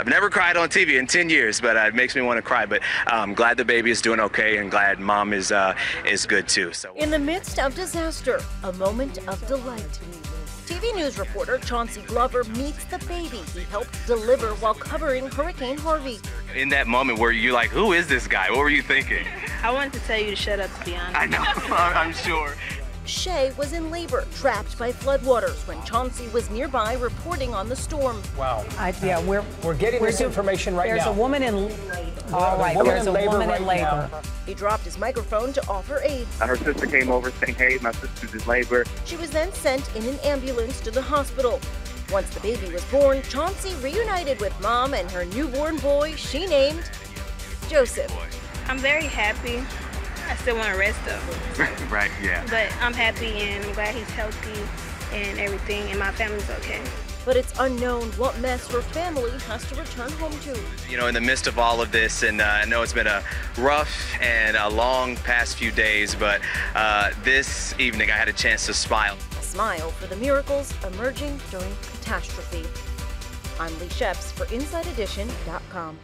I've never cried on TV in 10 years, but uh, it makes me want to cry. But I'm um, glad the baby is doing okay and glad mom is uh, is good too. So in the midst of disaster, a moment of delight. TV news reporter Chauncey Glover meets the baby he helped deliver while covering Hurricane Harvey. In that moment where you're like, who is this guy? What were you thinking? I wanted to tell you to shut up, to be honest. I know, I'm sure. Shae was in labor, trapped by floodwaters when Chauncey was nearby reporting on the storm. Wow. I, yeah, we're we're getting we're this information right there's now. There's a woman in. All right, woman there's a woman right in labor. Now. He dropped his microphone to offer aid. And her sister came over saying, "Hey, my sister's in labor." She was then sent in an ambulance to the hospital. Once the baby was born, Chauncey reunited with mom and her newborn boy she named Joseph. I'm very happy. I still want to rest though. right, yeah. But I'm happy and I'm glad he's healthy and everything, and my family's okay. But it's unknown what mess her family has to return home to. You know, in the midst of all of this, and uh, I know it's been a rough and a long past few days, but uh, this evening I had a chance to smile. A smile for the miracles emerging during catastrophe. I'm Leigh Scheps for InsideEdition.com.